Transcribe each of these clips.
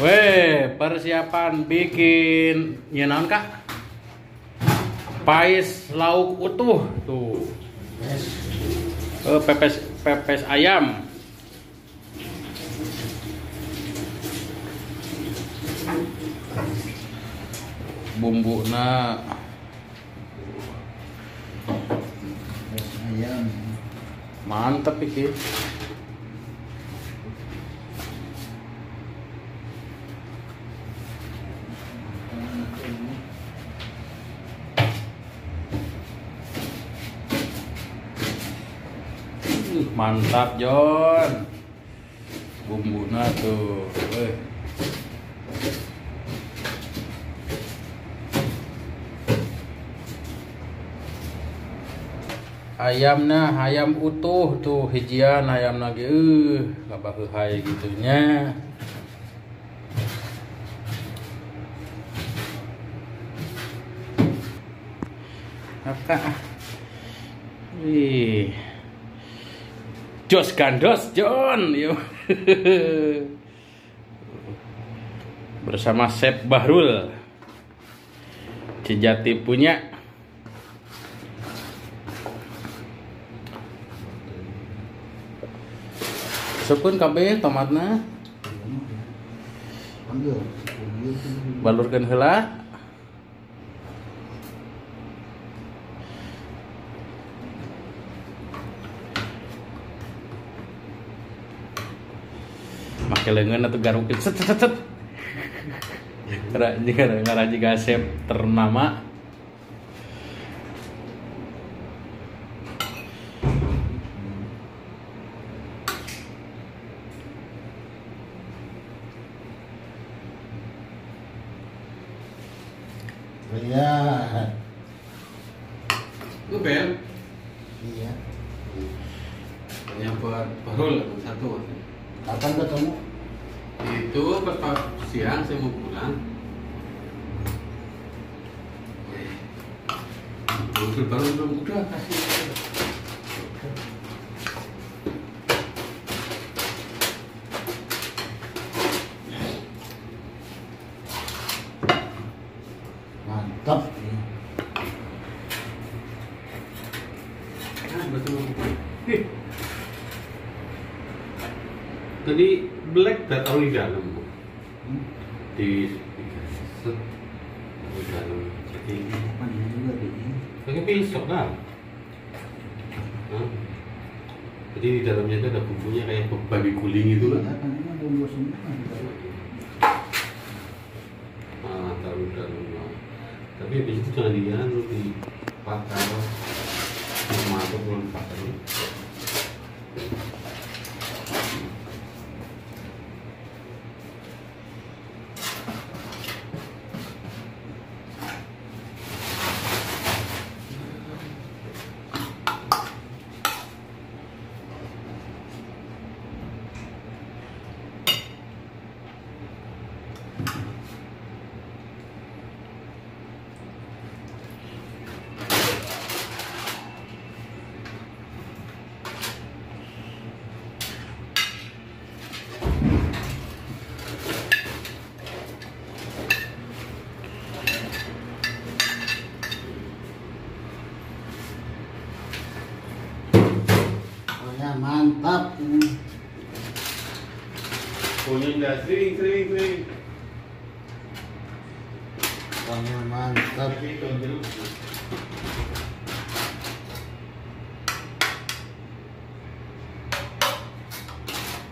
Weh, persiapan bikin ya naon kak? Pais lauk utuh tuh. Eh, pepes pepes ayam. Bumbu na ayam mantep iki. Ih, Mantap John. Bumbuna tuh. Ayamnya ayam utuh tuh hijian ayam lagi eh gak hai gitunya. Apa? Wih. Jos gandos John yuk. Bersama Chef Bahrul. Sejati punya. Sepun kabeh tomatna ambil. Balurkeun heula. Make leungeun atuh garukin set set set. set. Ngara jika ngara jika chef ternama ya Ngebel. iya Yang buat Bahrul satu. kapan ketemu Itu pas siang saya mau pulang. Baru baru belum udah kasih. mantap udah taruh di dalam bu. Hmm. Di set di dalam. Jadi ini di pakai pisau kan? Hah? Jadi di dalamnya itu ada bumbunya kayak babi guling itu Iya, kan? kan ini bumbu semua kan Ah, taruh dalam. Tapi habis itu jangan dianu dipakar. Masuk belum dipakar. Ya mantap. Punya sering sering sering. pokoknya mantap.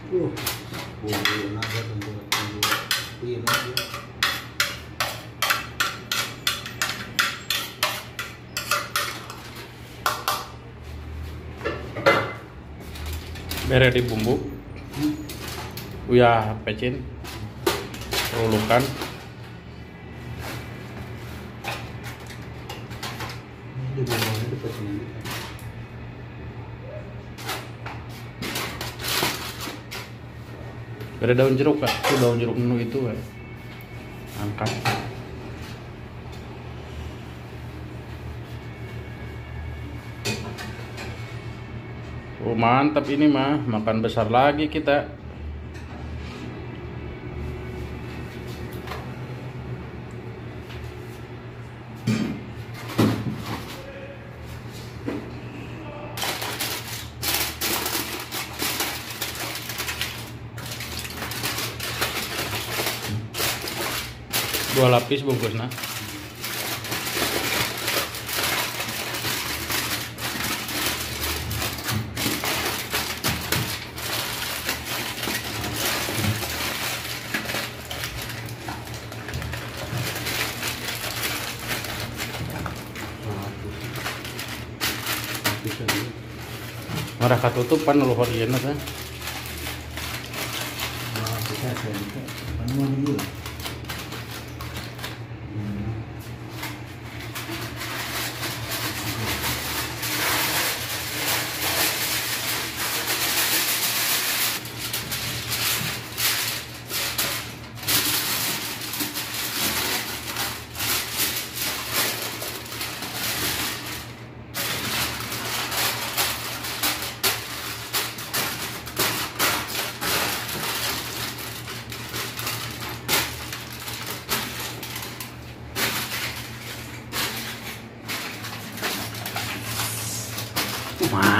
Uh. Bumbu naga pirang ya. bere di bumbu. Hmm. Uya pecin. Sini Bere daun jeruk kak. Itu daun jeruk nunu itu we. Angkat. Oh mantap ini mah makan besar lagi kita. Dua lapis bungkus nah. Marah katutupan lu horian teh. Nah, saya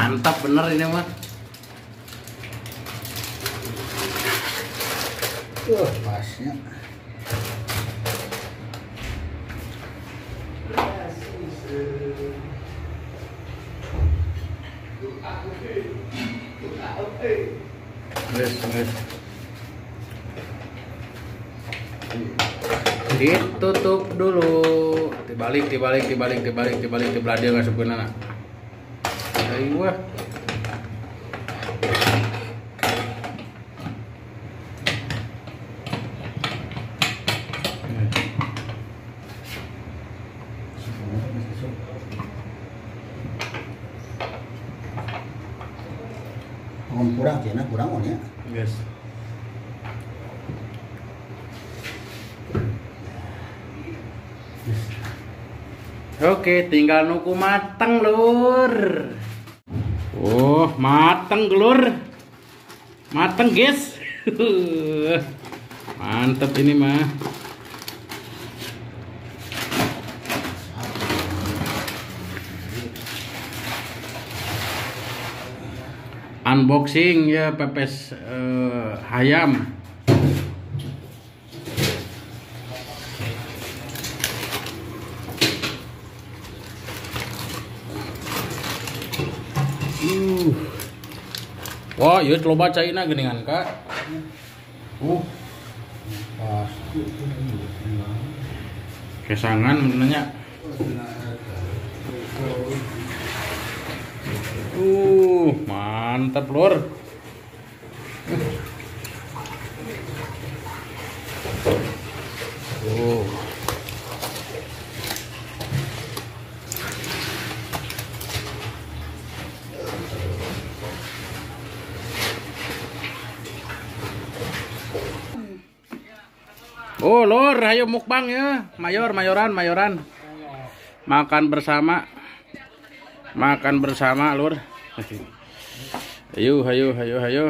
Mantap bener ini mah. Wah, pasnya. Wes, wes. Ditutup dulu. Dibalik, dibalik, dibalik, dibalik, dibalik, dibalik dia masukin anak. Ayo wah. Ngomong kurang sih, nah kurang on ya. Yes. Oke, tinggal nunggu mateng, Lur. Oh, mateng, Lur. Mateng, guys. Mantep ini mah. Unboxing ya pepes eh, ayam. Uh. Wah, iya coba China geningan kak. Uh, Pas. kesangan menanya. Uh, mantap lur. Uh. Oh, lur, ayo mukbang ya. Mayor, mayoran, mayoran. Makan bersama. Makan bersama, lur. Ayo, ayo, ayo, ayo.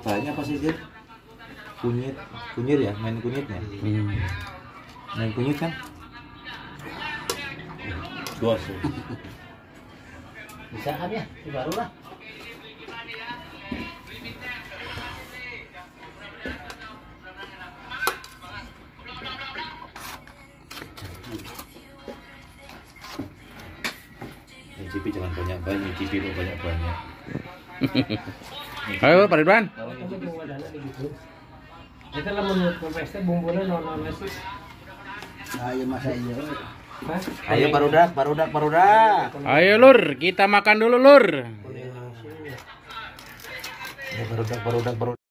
Banyak apa sih? Kunyit, kunyit ya, main kunyitnya. Hmm. Main kunyit kan? Bos. Bisa kan ya? Baru lah. Nyicipi jangan banyak banyak, nyicipi lo banyak banyak. Ayo, Pak Ridwan. Itu lah menurut bumbunya non iya masa iya. Ayo barudak, barudak, barudak. Ayo, lur. Kita makan dulu, lur. Ayo barudak, barudak, barudak.